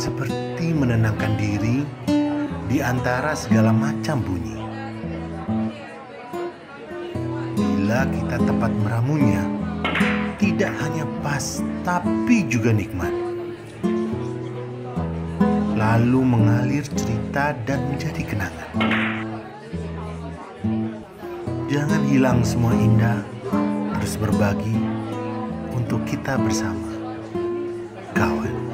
seperti menenangkan diri di antara segala macam bunyi. Bila kita tepat meramunya, tidak hanya pas tapi juga nikmat. Lalu mengalir cerita dan menjadi kenangan. Jangan hilang semua indah, terus berbagi untuk kita bersama. Kawan.